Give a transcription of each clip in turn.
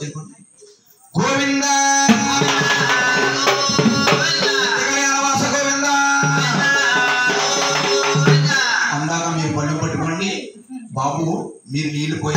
మీరు కూడా గోవింద. అందాక మీరు పళ్ళు పట్టుకోండి. బాబు మీరు నీళ్ళు పోయి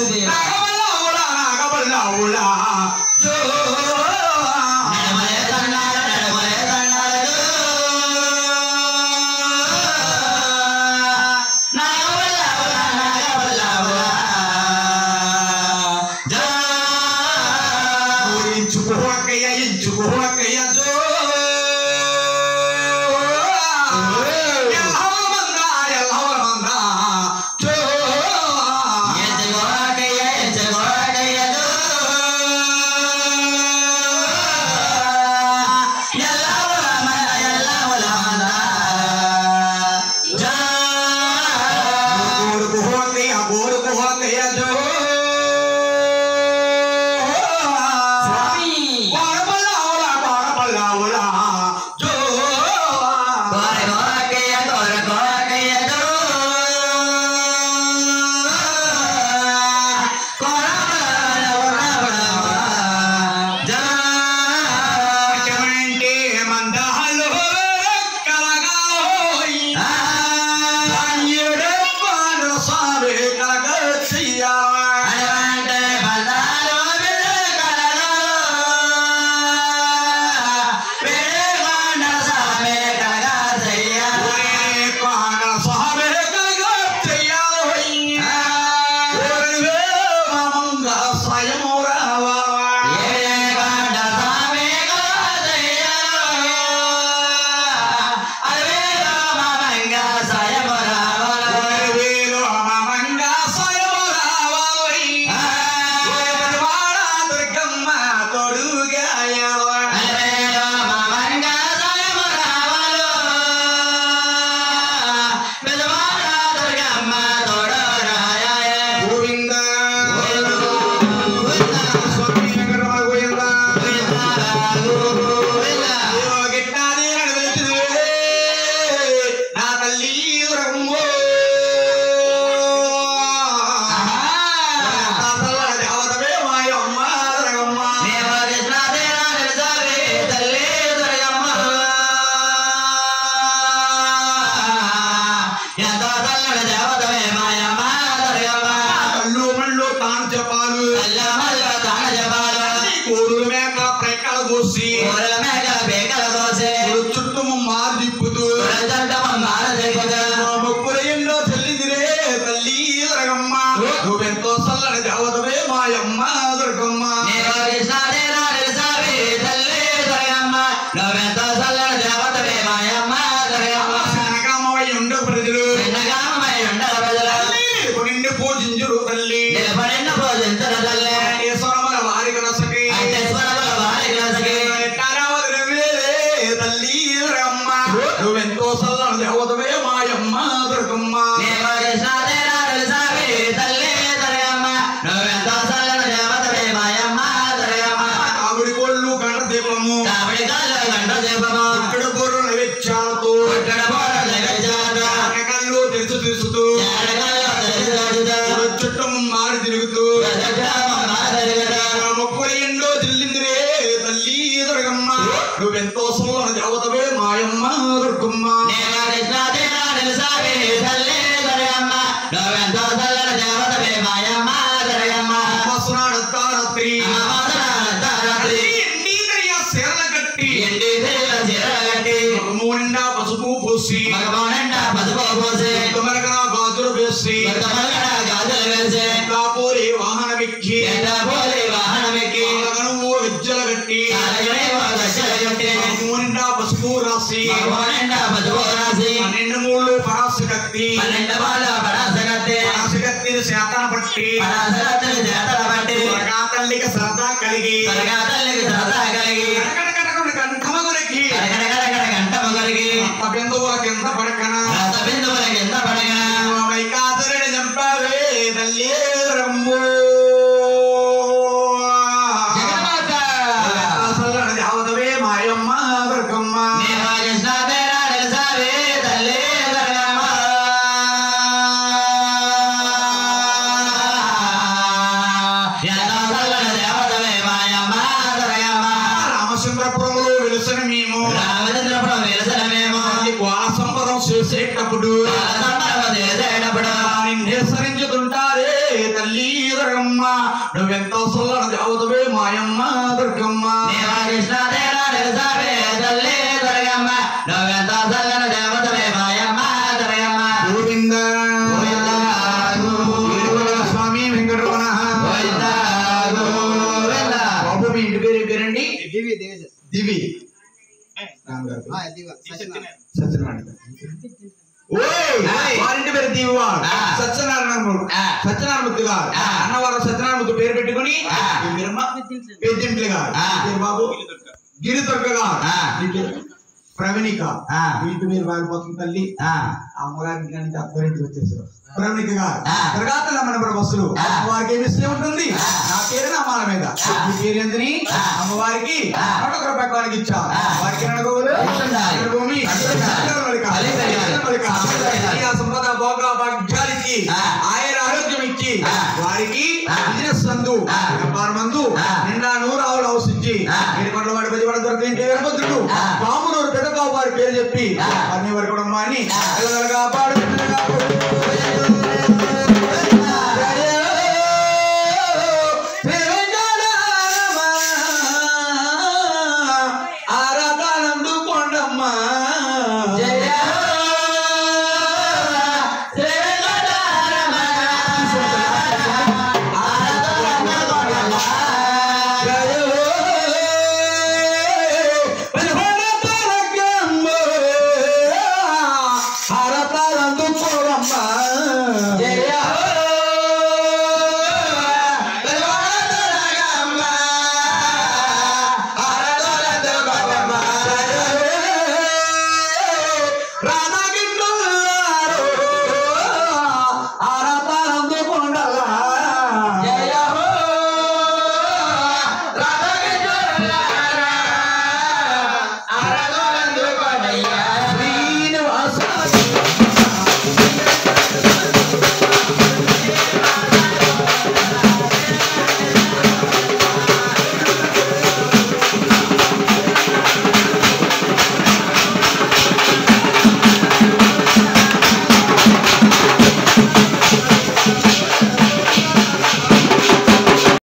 Sidi. Agabala, agabala, agabala, agabala. కలిగి బిందువుల కింద పడకన? దుర్గమ్మ. నువ్వెంతో సొల్లన దేవతవే మాయమ్మ దుర్గమ్మ. గోవింద. వీరభద్ర స్వామి వెంకటరమణ. బాబు మీ ఇంటి పేరు ఏం పేరండి? దివ్య దివ్య దివి. రామ్ గారు ఆ, దివ్య సత్యనారాయణ! ఆయ్. వారింటి పేరు దివ్వా ఆ. ఆ. సత్యనారాయణ గారు. అన్నవరం సత్యనారాయణ పేరు పెట్టుకుని గారు. బాబు? గిరి. గారు ప్రవణిక. వీటి మీరు వారిపోతుంది తల్లి. ఆ. కానీ వచ్చేసారు. ప్రవణిక గారు. ఆ. తర్వాత మన బస్సులు. ఆ. అమ్మవారికి ఏమి ఇష్టం ఉంటుంది. నా పేరు నా మాల మీద. మీ పేరు ఎందుని. అమ్మవారికి. నూట ఒక. వారికి. భూమి సంపద భోగ భాగ్యాలిచ్చి వారికి. బిజినెస్ అందు. వ్యాపారం అందు. నిండా నూరు ఆవులు వాడి పది వాడి దొరికింటే వీరభద్రుడు. పామునూరు పెదకావు వారి పేరు చెప్పి. అన్ని వరకు కూడా మాని ఆ. పిల్లలుగా పాడు పిల్లలుగా